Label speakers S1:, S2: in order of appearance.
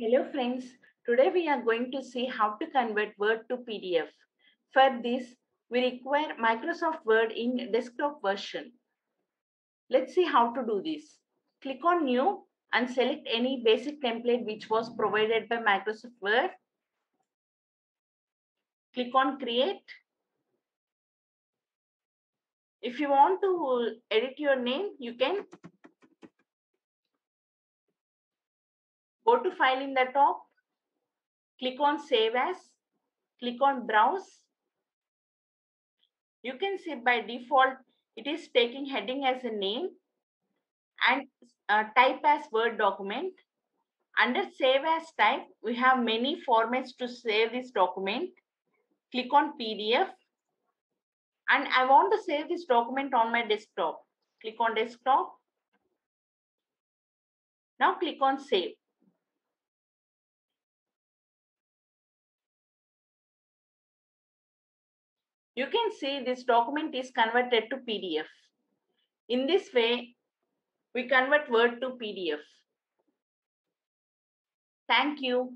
S1: Hello friends, today we are going to see how to convert Word to PDF. For this, we require Microsoft Word in desktop version. Let's see how to do this. Click on New and select any basic template which was provided by Microsoft Word. Click on Create. If you want to edit your name, you can Go to File in the top, click on Save As, click on Browse. You can see by default, it is taking heading as a name and uh, type as Word document. Under Save As type, we have many formats to save this document. Click on PDF. And I want to save this document on my desktop. Click on Desktop. Now click on Save. You can see this document is converted to PDF. In this way, we convert Word to PDF. Thank you.